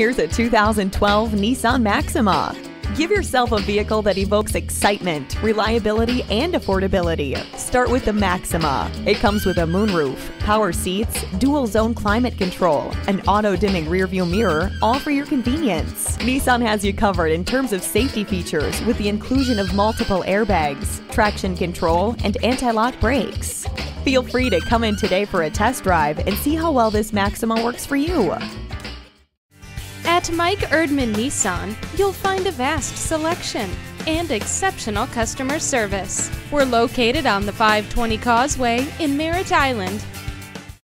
Here's a 2012 Nissan Maxima. Give yourself a vehicle that evokes excitement, reliability, and affordability. Start with the Maxima. It comes with a moonroof, power seats, dual zone climate control, an auto dimming rearview mirror, all for your convenience. Nissan has you covered in terms of safety features with the inclusion of multiple airbags, traction control, and anti lock brakes. Feel free to come in today for a test drive and see how well this Maxima works for you. At Mike Erdman Nissan, you'll find a vast selection and exceptional customer service. We're located on the 520 Causeway in Merritt Island